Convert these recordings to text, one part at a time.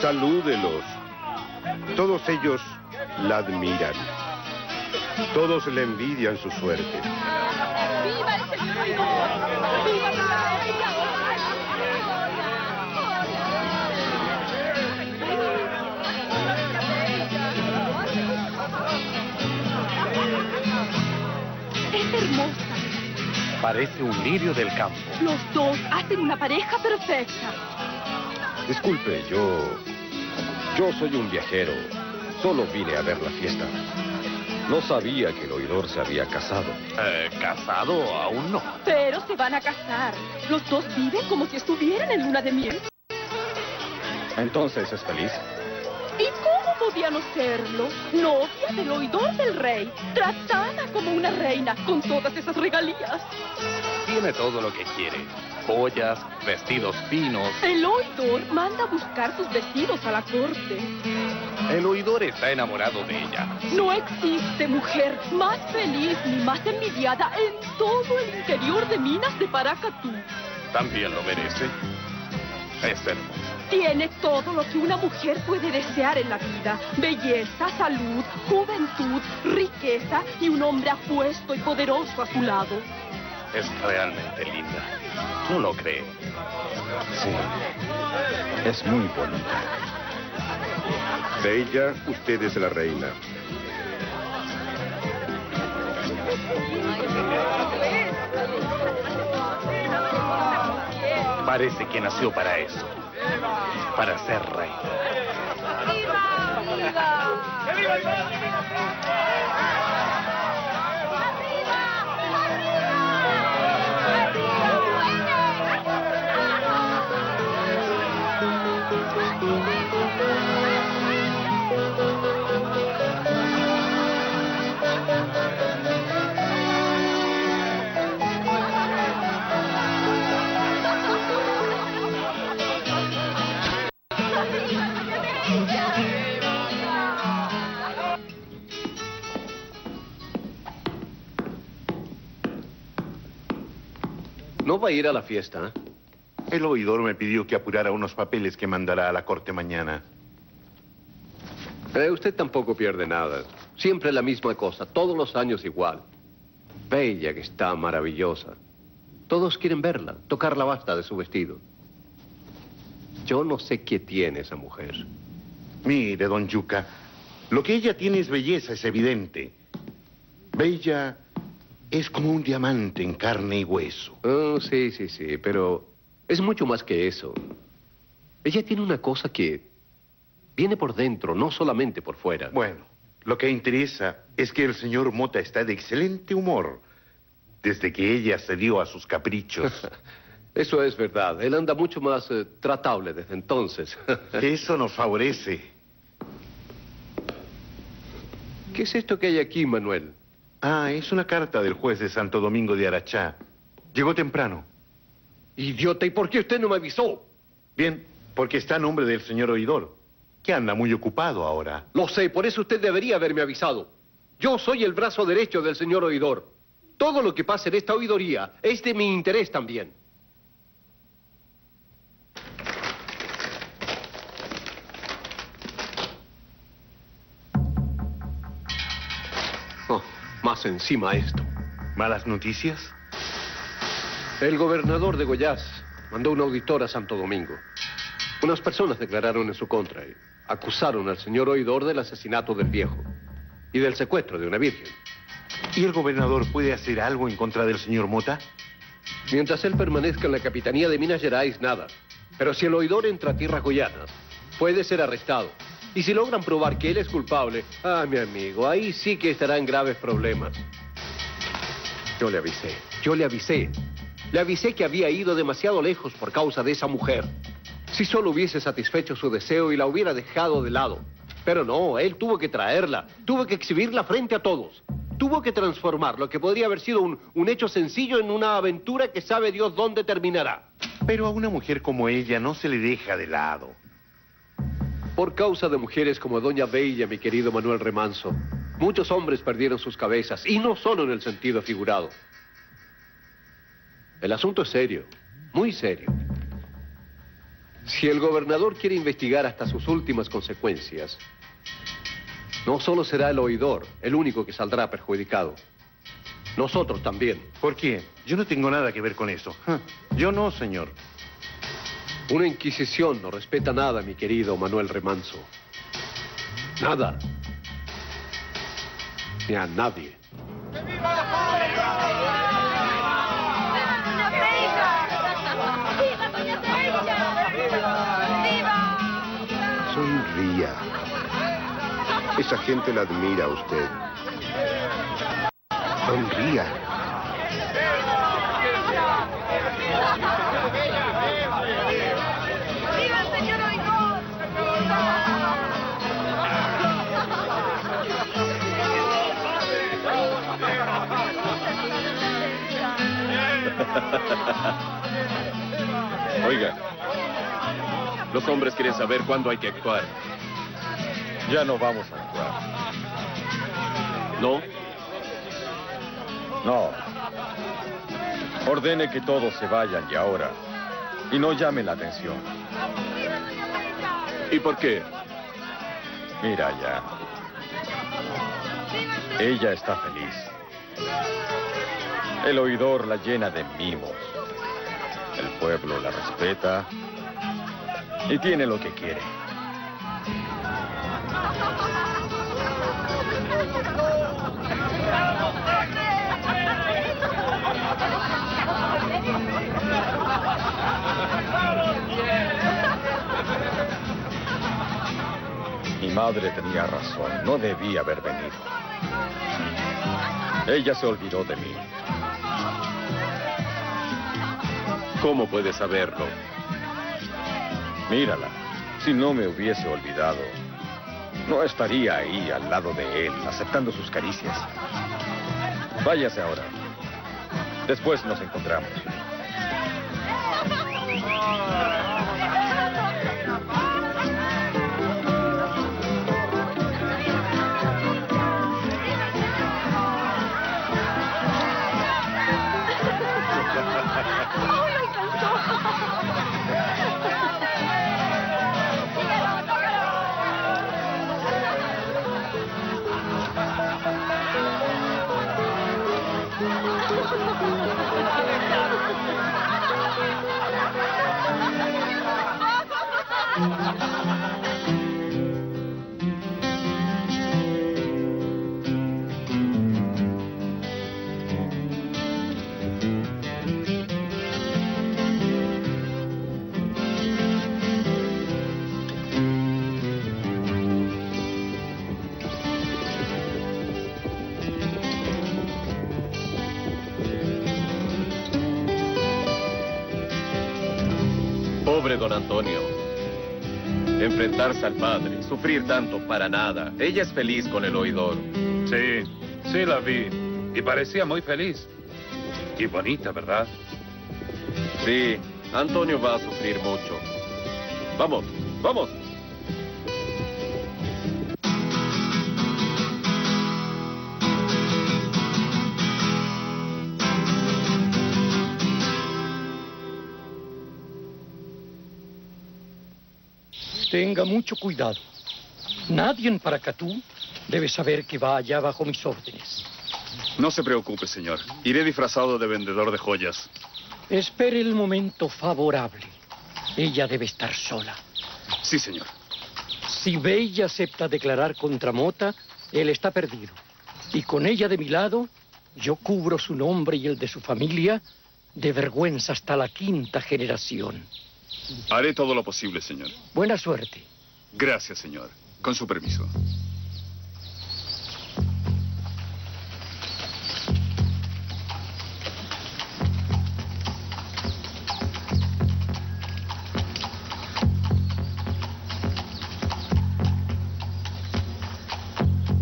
Salúdelos. Todos ellos la admiran. Todos le envidian su suerte. ¡Viva el señor ¡Viva Es hermosa. Parece un lirio del campo. Los dos hacen una pareja perfecta. Disculpe, yo... Yo soy un viajero. Solo vine a ver la fiesta. No sabía que el oidor se había casado. Eh, ¿Casado? Aún no. Pero se van a casar. Los dos viven como si estuvieran en luna de miel. Entonces es feliz. ¿Y cómo podía no serlo? Novia del oidor del rey, tratada como una reina, con todas esas regalías. Tiene todo lo que quiere. Joyas, vestidos finos. El oidor manda a buscar sus vestidos a la corte. El oidor está enamorado de ella. No existe mujer más feliz ni más envidiada en todo el interior de Minas de Paracatú. También lo merece. Es hermosa. Tiene todo lo que una mujer puede desear en la vida. Belleza, salud, juventud, riqueza y un hombre apuesto y poderoso a su lado. Es realmente linda. ¿No lo cree? Sí. Es muy bonita. De ella, usted es la reina. Parece que nació para eso para ser rey. ¡Viva! ¡Viva! ¿No va a ir a la fiesta? El oidor me pidió que apurara unos papeles que mandará a la corte mañana. Eh, usted tampoco pierde nada. Siempre la misma cosa, todos los años igual. Bella que está, maravillosa. Todos quieren verla, tocar la basta de su vestido. Yo no sé qué tiene esa mujer. Mire, don Yuca, lo que ella tiene es belleza, es evidente. Bella es como un diamante en carne y hueso. Oh, sí, sí, sí, pero es mucho más que eso. Ella tiene una cosa que viene por dentro, no solamente por fuera. Bueno, lo que interesa es que el señor Mota está de excelente humor desde que ella cedió a sus caprichos. Eso es verdad. Él anda mucho más eh, tratable desde entonces. Eso nos favorece. ¿Qué es esto que hay aquí, Manuel? Ah, es una carta del juez de Santo Domingo de Arachá. Llegó temprano. Idiota, ¿y por qué usted no me avisó? Bien, porque está a nombre del señor oidor, que anda muy ocupado ahora. Lo sé, por eso usted debería haberme avisado. Yo soy el brazo derecho del señor oidor. Todo lo que pase en esta oidoría es de mi interés también. Más encima esto. ¿Malas noticias? El gobernador de Goiás mandó un auditor a Santo Domingo. Unas personas declararon en su contra y acusaron al señor oidor del asesinato del viejo y del secuestro de una virgen. ¿Y el gobernador puede hacer algo en contra del señor Mota? Mientras él permanezca en la capitanía de Minas Gerais, nada. Pero si el oidor entra a tierras goyanas, puede ser arrestado y si logran probar que él es culpable, ah, mi amigo, ahí sí que estará en graves problemas. Yo le avisé, yo le avisé. Le avisé que había ido demasiado lejos por causa de esa mujer. Si solo hubiese satisfecho su deseo y la hubiera dejado de lado. Pero no, él tuvo que traerla, tuvo que exhibirla frente a todos. Tuvo que transformar lo que podría haber sido un, un hecho sencillo en una aventura que sabe Dios dónde terminará. Pero a una mujer como ella no se le deja de lado. Por causa de mujeres como Doña Bella, mi querido Manuel Remanso, muchos hombres perdieron sus cabezas, y no solo en el sentido figurado. El asunto es serio, muy serio. Si el gobernador quiere investigar hasta sus últimas consecuencias, no solo será el oidor el único que saldrá perjudicado. Nosotros también. ¿Por qué? Yo no tengo nada que ver con eso. Yo no, señor. Una inquisición no respeta nada, mi querido Manuel Remanso. Nada. Ni a nadie. Sonría. Esa gente la admira a usted. Sonría. Oiga, los hombres quieren saber cuándo hay que actuar. Ya no vamos a actuar. ¿No? No. Ordene que todos se vayan y ahora. Y no llamen la atención. ¿Y por qué? Mira ya. Ella está feliz. El oidor la llena de mimos. El pueblo la respeta. Y tiene lo que quiere. Mi madre tenía razón. No debía haber venido. Ella se olvidó de mí. ¿Cómo puede saberlo? Mírala. Si no me hubiese olvidado, no estaría ahí al lado de él, aceptando sus caricias. Váyase ahora. Después nos encontramos. Don Antonio. Enfrentarse al padre, sufrir tanto para nada. Ella es feliz con el oidor. Sí, sí la vi. Y parecía muy feliz. Y bonita, ¿verdad? Sí, Antonio va a sufrir mucho. Vamos, vamos. Tenga mucho cuidado. Nadie en Paracatú debe saber que va allá bajo mis órdenes. No se preocupe, señor. Iré disfrazado de vendedor de joyas. Espere el momento favorable. Ella debe estar sola. Sí, señor. Si Bella acepta declarar contra Mota, él está perdido. Y con ella de mi lado, yo cubro su nombre y el de su familia de vergüenza hasta la quinta generación. Haré todo lo posible, señor. Buena suerte. Gracias, señor. Con su permiso.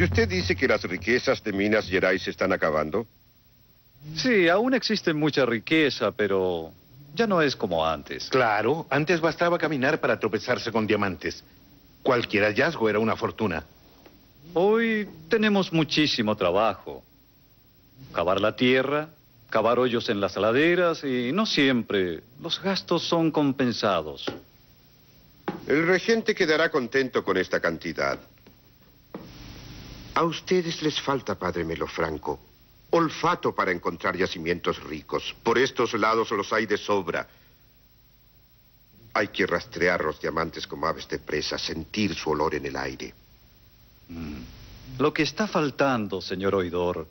¿Y usted dice que las riquezas de Minas Gerais se están acabando? Sí, aún existe mucha riqueza, pero ya no es como antes. Claro, antes bastaba caminar para tropezarse con diamantes. Cualquier hallazgo era una fortuna. Hoy tenemos muchísimo trabajo. Cavar la tierra, cavar hoyos en las laderas y no siempre los gastos son compensados. El regente quedará contento con esta cantidad. A ustedes les falta, padre Melofranco, olfato para encontrar yacimientos ricos. Por estos lados los hay de sobra. Hay que rastrear los diamantes como aves de presa, sentir su olor en el aire. Mm. Lo que está faltando, señor oidor,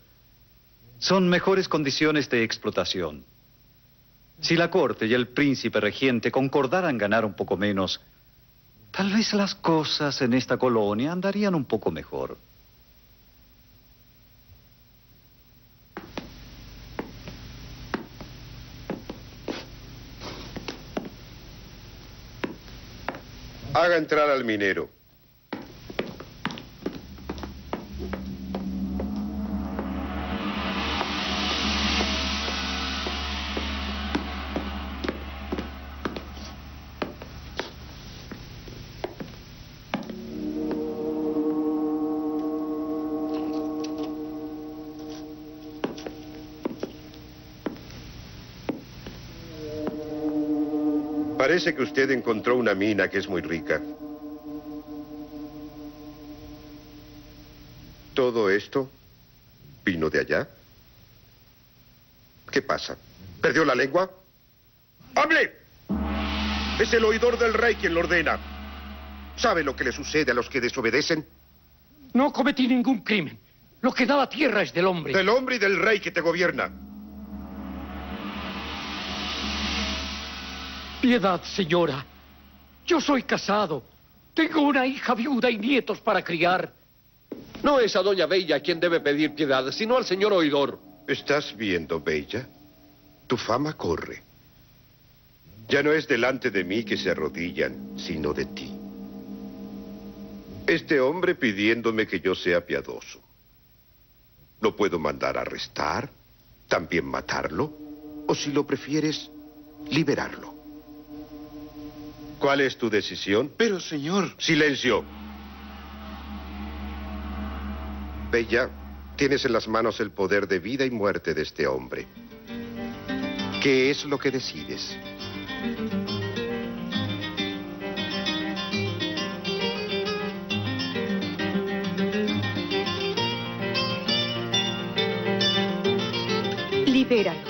son mejores condiciones de explotación. Si la corte y el príncipe regente concordaran ganar un poco menos, tal vez las cosas en esta colonia andarían un poco mejor. Haga entrar al minero. Parece que usted encontró una mina que es muy rica. ¿Todo esto vino de allá? ¿Qué pasa? ¿Perdió la lengua? ¡Hable! Es el oidor del rey quien lo ordena. ¿Sabe lo que le sucede a los que desobedecen? No cometí ningún crimen. Lo que da la tierra es del hombre. Del hombre y del rey que te gobierna. Piedad, señora. Yo soy casado. Tengo una hija viuda y nietos para criar. No es a doña Bella quien debe pedir piedad, sino al señor oidor. ¿Estás viendo, Bella? Tu fama corre. Ya no es delante de mí que se arrodillan, sino de ti. Este hombre pidiéndome que yo sea piadoso. Lo puedo mandar a arrestar, también matarlo, o si lo prefieres, liberarlo. ¿Cuál es tu decisión? Pero, señor... Silencio. Bella, tienes en las manos el poder de vida y muerte de este hombre. ¿Qué es lo que decides? Libéralo.